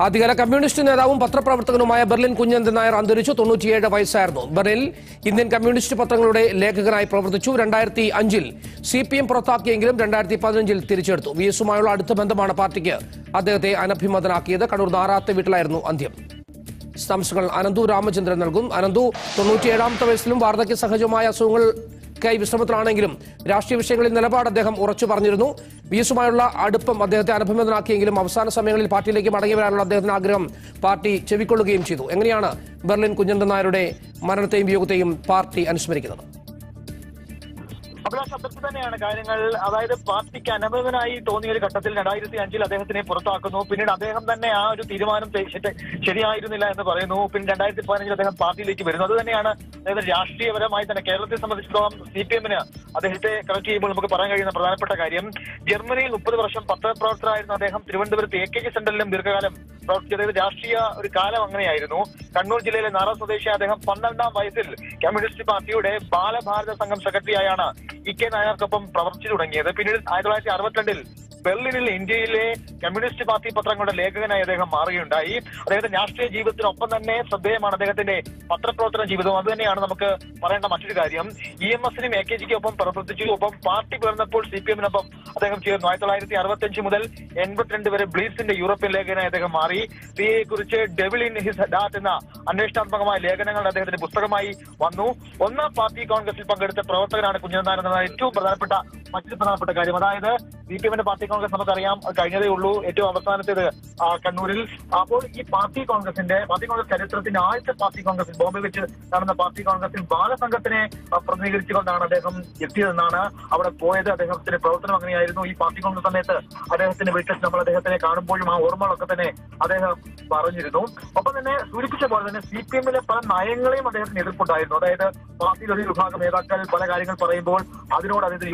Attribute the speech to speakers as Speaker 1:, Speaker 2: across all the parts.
Speaker 1: ആദ്യകാല കമ്മ്യൂണിസ്റ്റ് നേതാവും പത്രപ്രവർത്തകനുമായ ബെർലിൻ കുഞ്ഞന്തൻ നായർ അന്തരിച്ചു. തൊണ്ണൂറ്റിയേഴ് വയസ്സായിരുന്നു. ബെർലിൻ ഇന്ത്യൻ കമ്മ്യൂണിസ്റ്റ് പത്രങ്ങളുടെ ലേഖകനായി പ്രവർത്തിച്ചു. രണ്ടായിരത്തി അഞ്ചിൽ സി പി എം പുറത്താക്കിയെങ്കിലും രണ്ടായിരത്തി പതിനഞ്ചിൽ തിരിച്ചെടുത്തു. വി എസുമായുള്ള അടുത്ത ബന്ധമാണ് പാർട്ടിക്ക് അദ്ദേഹത്തെ അനഭിമതനാക്കിയത്. കണ്ണൂർ നാറാത്തെ വീട്ടിലായിരുന്നു അന്ത്യം. വിശദാംശങ്ങൾ അനന്തു രാമചന്ദ്രൻ നൽകും. അനന്തു തൊണ്ണൂറ്റിയേഴാമത്തെ വയസ്സിലും വാർദ്ധക്യ സഹജമായ അസുഖങ്ങൾക്കായി വിശ്രമത്തിലാണെങ്കിലും രാഷ്ട്രീയ വിഷയങ്ങളിൽ നിലപാട് അദ്ദേഹം ഉറച്ചു പറഞ്ഞിരുന്നു. വി എസുമായുള്ള അടുപ്പം അദ്ദേഹത്തെ അനുഭവമെന്നാക്കിയെങ്കിലും അവസാന സമയങ്ങളിൽ പാർട്ടിയിലേക്ക് മടങ്ങി വരാനുള്ള അദ്ദേഹത്തിന്റെ ആഗ്രഹം പാർട്ടി ചെവിക്കൊള്ളുകയും ചെയ്തു. എങ്ങനെയാണ് ബെർലിൻ കുഞ്ഞന്തൻ നായരുടെ മരണത്തെയും വിയോഗത്തെയും പാർട്ടി അനുസ്മരിക്കുന്നത്?
Speaker 2: അഭിലാഷ് അത്തരത്തിൽ തന്നെയാണ് കാര്യങ്ങൾ. അതായത് പാർട്ടിക്ക് അനവധനായി തോന്നിയ ഒരു ഘട്ടത്തിൽ രണ്ടായിരത്തി അഞ്ചിൽ അദ്ദേഹത്തിനെ പുറത്താക്കുന്നു. പിന്നീട് അദ്ദേഹം തന്നെ ആ ഒരു തീരുമാനം ശരിയായിരുന്നില്ല എന്ന് പറയുന്നു. പിന്നെ രണ്ടായിരത്തി പതിനഞ്ചിൽ അദ്ദേഹം പാർട്ടിയിലേക്ക് വരുന്നു. അത് തന്നെയാണ് അതായത് രാഷ്ട്രീയപരമായി തന്നെ കേരളത്തെ സംബന്ധിച്ചിടത്തോളം സി പി എമ്മിന് അദ്ദേഹത്തെ കണക്ട് ചെയ്യുമ്പോൾ നമുക്ക് പറയാൻ കഴിയുന്ന പ്രധാനപ്പെട്ട കാര്യം. ജർമ്മനിയിൽ മുപ്പത് വർഷം പത്രപ്രവർത്തകരായിരുന്ന അദ്ദേഹം തിരുവനന്തപുരത്ത് എ കെ ജി സെന്ററിലും ദീർഘകാലം പ്രവർത്തിച്ചു അതായത് രാഷ്ട്രീയ ഒരു കാലം അങ്ങനെയായിരുന്നു. കണ്ണൂർ ജില്ലയിലെ നാറ സ്വദേശി അദ്ദേഹം പന്ത്രണ്ടാം വയസ്സിൽ കമ്മ്യൂണിസ്റ്റ് പാർട്ടിയുടെ ബാലഭാരത സംഘം സെക്രട്ടറിയായാണ് ഇ കെ നായർക്കൊപ്പം പ്രവർത്തിച്ചു തുടങ്ങിയത്. പിന്നീട് ആയിരത്തി തൊള്ളായിരത്തി അറുപത്തിരണ്ടിൽ ബെർലിനിൽ ഇന്ത്യയിലെ കമ്മ്യൂണിസ്റ്റ് പാർട്ടി പത്രങ്ങളുടെ ലേഖകനായി അദ്ദേഹം മാറുകയുണ്ടായി. അദ്ദേഹത്തിന്റെ രാഷ്ട്രീയ ജീവിതത്തിനൊപ്പം തന്നെ ശ്രദ്ധേയമാണ് അദ്ദേഹത്തിന്റെ പത്രപ്രവർത്തന ജീവിതവും അത് തന്നെയാണ് നമുക്ക് പറയേണ്ട മറ്റൊരു കാര്യം. ഇ എം എസിനും എ കെ ജിക്കും ഒപ്പം പ്രവർത്തിച്ചു. ഒപ്പം പാർട്ടി പിറന്നപ്പോൾ സി പി എമ്മിനൊപ്പം അദ്ദേഹം ചേർന്നു. ആയിരത്തി തൊള്ളായിരത്തി അറുപത്തി മുതൽ എൺപത്തിരണ്ട് വരെ ബ്ലീസിന്റെ യൂറോപ്യൻ ലേഖകനായി അദ്ദേഹം മാറി. സിയെ കുറിച്ച് ഡെവിൾ ഇൻ ഹിസ് ഡാറ്റ് എന്ന അന്വേഷണാത്മകമായ ലേഖനങ്ങൾ അദ്ദേഹത്തിന്റെ പുസ്തകമായി വന്നു. ഒന്നാം പാർട്ടി കോൺഗ്രസിൽ പങ്കെടുത്ത പ്രവർത്തകനാണ് കുഞ്ഞനാരൻ എന്നതാണ് ഏറ്റവും പ്രധാനപ്പെട്ട മറ്റൊരു പ്രധാനപ്പെട്ട കാര്യം. അതായത് സി പി എമ്മിന്റെ പാർട്ടി കോൺഗ്രസ് നമുക്കറിയാം കഴിഞ്ഞതേ ഉള്ളൂ. ഏറ്റവും അവസാനത്തേത് കണ്ണൂരിൽ. അപ്പോൾ ഈ പാർട്ടി കോൺഗ്രസിന്റെ പാർട്ടി കോൺഗ്രസ് ചരിത്രത്തിന്റെ ആദ്യത്തെ പാർട്ടി കോൺഗ്രസ് ബോംബെ വെച്ച് നടന്ന പാർട്ടി കോൺഗ്രസിൽ ബാലസംഘത്തിനെ പ്രതിനിധീകരിച്ചുകൊണ്ടാണ് അദ്ദേഹം എത്തിയതെന്നാണ് അവിടെ പോയത്. അദ്ദേഹത്തിന്റെ പ്രവർത്തനം അങ്ങനെയായിരുന്നു. ഈ പാർട്ടി കോൺഗ്രസ് സമയത്ത് അദ്ദേഹത്തിന്റെ വീട്ടിൽ നമ്മൾ അദ്ദേഹത്തിനെ കാണുമ്പോഴും ആ ഓർമ്മകളൊക്കെ തന്നെ അദ്ദേഹം പറഞ്ഞിരുന്നു. ഒപ്പം തന്നെ സൂചിപ്പിച്ച പോലെ തന്നെ സി പി എമ്മിലെ പല നയങ്ങളെയും അദ്ദേഹത്തിന് എതിർപ്പുണ്ടായിരുന്നു. അതായത് പാർട്ടിയിൽ ഒരു വിഭാഗം നേതാക്കൾ പല കാര്യങ്ങൾ പറയുമ്പോൾ അതിനോട് അദ്ദേഹത്തിന്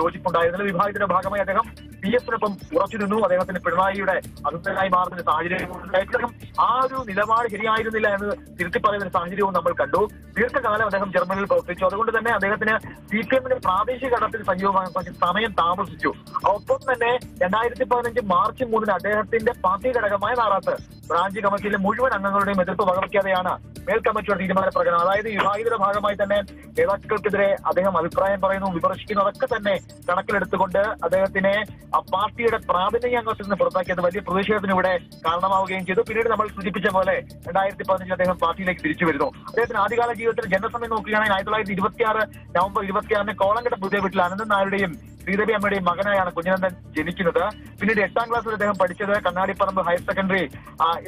Speaker 2: യോജിപ്പുണ്ടായിരുന്നില്ല വിഭാഗത്തിന്റെ ഭാഗമായി അദ്ദേഹം പി എഫിനൊപ്പം ഉറച്ചു നിന്നു അദ്ദേഹത്തിന് പിണറായിയുടെ അതിർത്തനായി മാറുന്ന സാഹചര്യം ആ ഒരു നിലപാട് ശരിയായിരുന്നില്ല എന്ന് തിരുത്തി പറയുന്ന സാഹചര്യവും നമ്മൾ കണ്ടു. ദീർഘകാലം അദ്ദേഹം ജർമ്മനിയിൽ പ്രവർത്തിച്ചു. അതുകൊണ്ട് തന്നെ അദ്ദേഹത്തിന് സി പി എമ്മിന്റെ പ്രാദേശിക ഘട്ടത്തിൽ സജീവമാകാൻ സമയം താമസിച്ചു. ഒപ്പം തന്നെ രണ്ടായിരത്തി പതിനഞ്ച് മാർച്ച് മൂന്നിന് അദ്ദേഹത്തിന്റെ പാർട്ടി ഘടകമായ നാറാത്ത് ബ്രാഞ്ച് കമ്മിറ്റിയിലെ മുഴുവൻ അംഗങ്ങളുടെയും എതിർപ്പ് വകവയ്ക്കാതെയാണ് മേൽ തീരുമാന പ്രകടനം അതായത് വിവാഹിതരുടെ ഭാഗമായി തന്നെ നേതാക്കൾക്കെതിരെ അദ്ദേഹം അഭിപ്രായം പറയുന്നു വിമർശിക്കുന്നു അതൊക്കെ തന്നെ കണക്കിലെടുത്തുകൊണ്ട് അദ്ദേഹത്തിനെ ആ പാർട്ടിയുടെ പ്രാഥമിക അംഗത്തിൽ നിന്ന് പുറത്താക്കിയത് വലിയ പ്രതിഷേധത്തിന് ഇവിടെ കാരണമാവുകയും ചെയ്തു. പിന്നീട് നമ്മൾ സൂചിപ്പിച്ച പോലെ രണ്ടായിരത്തി പതിനഞ്ചിൽ അദ്ദേഹം പാർട്ടിയിലേക്ക് തിരിച്ചു വരുന്നു. അദ്ദേഹത്തിന് ആദ്യകാല ജീവിതത്തിൽ ജനസമയം നോക്കുകയാണെങ്കിൽ ആയിരത്തി തൊള്ളായിരത്തി ഇരുപത്തിയാറ് നവംബർ ഇരുപത്തിയാറിന് കോളങ്കട്ട പുതിയ വീട്ടിൽ അനന്തൻ നായരുടെയും ശ്രീദേവി അമ്മയുടെയും മകനായാണ് കുഞ്ഞനന്ദൻ ജനിക്കുന്നത്. പിന്നീട് എട്ടാം ക്ലാസ്സിൽ അദ്ദേഹം പഠിച്ചത് കണ്ണാടിപ്പറമ്പ് ഹയർ സെക്കൻഡറി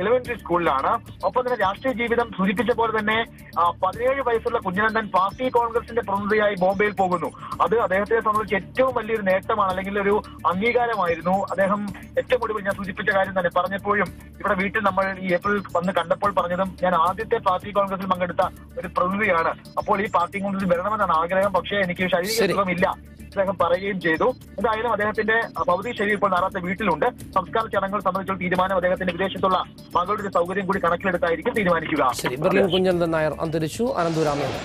Speaker 2: എലിമെന്ററി സ്കൂളിലാണ് ഒപ്പം തന്നെ രാഷ്ട്രീയ ജീവിതം സൂചിപ്പിച്ച പോലെ തന്നെ പതിനേഴ് വയസ്സുള്ള കുഞ്ഞനന്ദൻ പാർട്ടി കോൺഗ്രസിന്റെ പ്രതിനിധിയായി ബോംബെയിൽ പോകുന്നു. അത് അദ്ദേഹത്തെ സംബന്ധിച്ച് ഏറ്റവും വലിയൊരു നേട്ടമാണ് അല്ലെങ്കിൽ ഒരു അംഗീകാരമായിരുന്നു. അദ്ദേഹം ഏറ്റവും ഒടുവിൽ ഞാൻ സൂചിപ്പിച്ച കാര്യം തന്നെ പറഞ്ഞപ്പോഴും ഇവിടെ വീട്ടിൽ നമ്മൾ ഈ ഏപ്രിൽ വന്ന് കണ്ടപ്പോൾ പറഞ്ഞതും ഞാൻ ആദ്യത്തെ പാർട്ടി കോൺഗ്രസിൽ പങ്കെടുത്ത ഒരു പ്രതിനിധിയാണ്. അപ്പോൾ ഈ പാർട്ടി കോൺഗ്രസിൽ വരണമെന്നാണ് ആഗ്രഹം. പക്ഷേ എനിക്ക് ശാരീരിക
Speaker 1: ഇല്ല
Speaker 2: സുഖമില്ല. അദ്ദേഹം പറയുകയും ചെയ്തു. എന്തായാലും അദ്ദേഹത്തിന്റെ ഭൗതിക ശരീരം ഇപ്പോൾ നാളത്തെ വീട്ടിലുണ്ട്. സംസ്കാര ചടങ്ങുകൾ സംബന്ധിച്ചുള്ള തീരുമാനം അദ്ദേഹത്തിന്റെ വിദേശത്തുള്ള മകളുടെ സൗകര്യം കൂടി കണക്കിലെടുത്തായിരിക്കും തീരുമാനിക്കുക.
Speaker 1: നായർ അന്തരിച്ചു. അനന്തപുരാമേന്ദ്രൻ